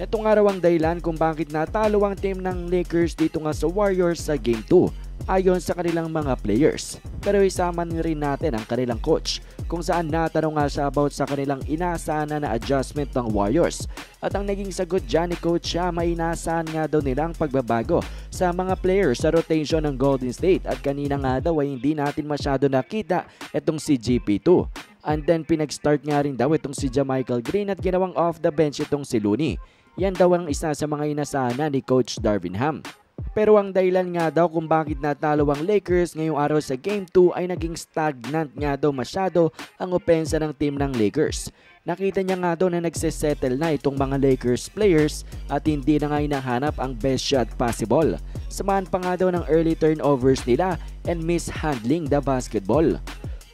Ito nga raw ang dahilan kung bakit natalo ang team ng Lakers dito nga sa Warriors sa Game 2 ayon sa kanilang mga players. Pero isama rin natin ang kanilang coach kung saan natanong nga siya about sa kanilang inaasahan na adjustment ng Warriors. At ang naging sagot dyan ni coach siya may inaasahan nga daw nilang pagbabago sa mga players sa rotation ng Golden State at kanina nga daw ay hindi natin masyado nakita itong si GP2. And then pinag-start nga rin daw itong si Jamichael Green at ginawang off the bench itong si Looney. Yan daw ang isa sa mga inasana ni Coach Darvin Ham. Pero ang dahilan nga daw kung bakit natalo ang Lakers ngayong araw sa Game 2 ay naging stagnant nga daw masyado ang opensa ng team ng Lakers. Nakita niya nga daw na nagsesettle na itong mga Lakers players at hindi na nga hinahanap ang best shot possible. Samahan pa nga daw ng early turnovers nila and mishandling the basketball.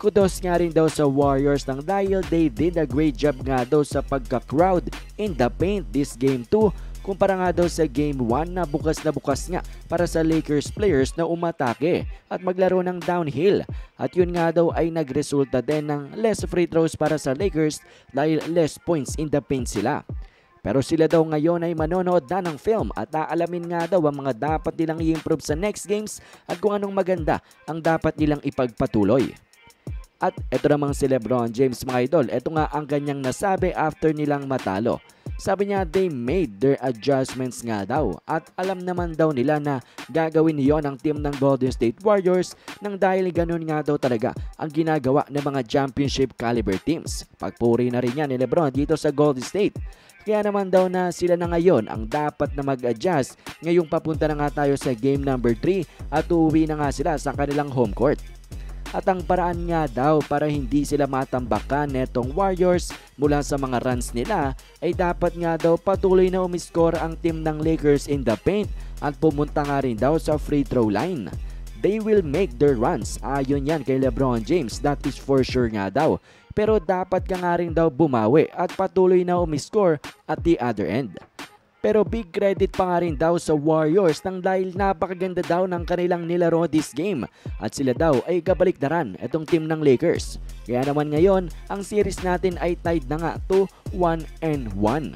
Kudos nga rin daw sa Warriors nang dahil they did a great job nga daw sa pagka-crowd in the paint this game 2 kumpara nga daw sa game 1 na bukas na bukas nga para sa Lakers players na umatake at maglaro ng downhill. At yun nga daw ay nagresulta din ng less free throws para sa Lakers dahil less points in the paint sila. Pero sila daw ngayon ay manonood na ng film at aalamin nga daw ang mga dapat nilang i-improve sa next games at kung anong maganda ang dapat nilang ipagpatuloy. At ito namang si Lebron James mga idol, ito nga ang kanyang nasabi after nilang matalo. Sabi niya they made their adjustments nga daw at alam naman daw nila na gagawin niyon ang team ng Golden State Warriors nang dahil ganun nga daw talaga ang ginagawa ng mga championship caliber teams. Pagpuri na rin yan ni Lebron dito sa Golden State. Kaya naman daw na sila na ngayon ang dapat na mag-adjust ngayong papunta na nga tayo sa game number 3 at uuwi na nga sila sa kanilang home court. At ang paraan nga daw para hindi sila matambakan netong Warriors mula sa mga runs nila ay dapat nga daw patuloy na umiskor ang team ng Lakers in the paint at pumunta nga rin daw sa free throw line. They will make their runs. Ayon yan kay Lebron James, that is for sure nga daw. Pero dapat ka nga rin daw bumawi at patuloy na umiskor at the other end. Pero big credit pa nga rin daw sa Warriors nang dahil napakaganda daw ng kanilang nilaro this game at sila daw ay kabaliktaran itong team ng Lakers. Kaya naman ngayon, ang series natin ay tied na nga to 1 and 1.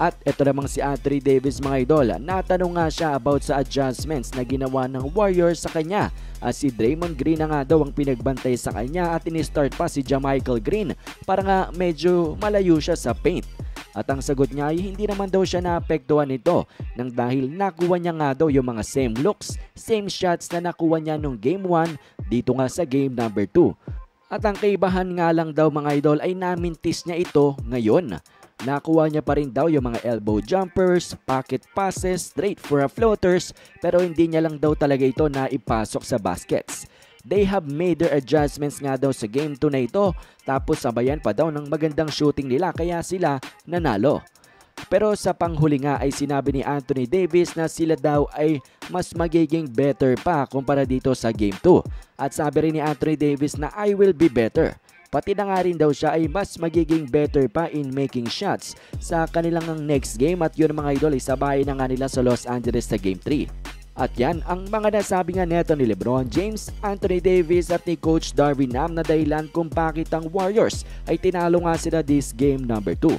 At ito namang si Anthony Davis mga idol, natanong nga siya about sa adjustments na ginawa ng Warriors sa kanya at si Draymond Green na nga daw ang pinagbantay sa kanya at in-start pa si Jamichael Green para nga medyo malayo siya sa paint. At ang sagot niya ay hindi naman daw siya naapektuhan nito nang dahil nakuha niya nga daw yung mga same looks, same shots na nakuha niya nung game 1 dito nga sa game number 2. At ang kaibahan nga lang daw mga idol ay namintis niya ito ngayon. Nakuha niya pa rin daw yung mga elbow jumpers, pocket passes, straight for a floaters pero hindi niya lang daw talaga ito na ipasok sa baskets. They have made their adjustments nga daw sa game 2 na ito tapos sabayan pa daw ng magandang shooting nila kaya sila nanalo. Pero sa panghuli nga ay sinabi ni Anthony Davis na sila daw ay mas magiging better pa kumpara dito sa game 2. At sabi rin ni Anthony Davis na I will be better. Pati na nga rin daw siya ay mas magiging better pa in making shots sa kanilang next game at yun mga idol isabay na nga nila sa Los Angeles sa game 3. At yan ang mga nasabi nga neto ni Lebron James, Anthony Davis at ni Coach Darvin Ham na dahilan kung bakit ang Warriors ay tinalo nga sila this game number 2.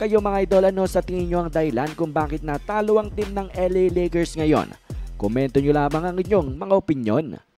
Kayo mga idol ano sa tingin nyo ang dahilan kung bakit natalo ang team ng LA Lakers ngayon? Komento nyo lamang ang inyong mga opinyon.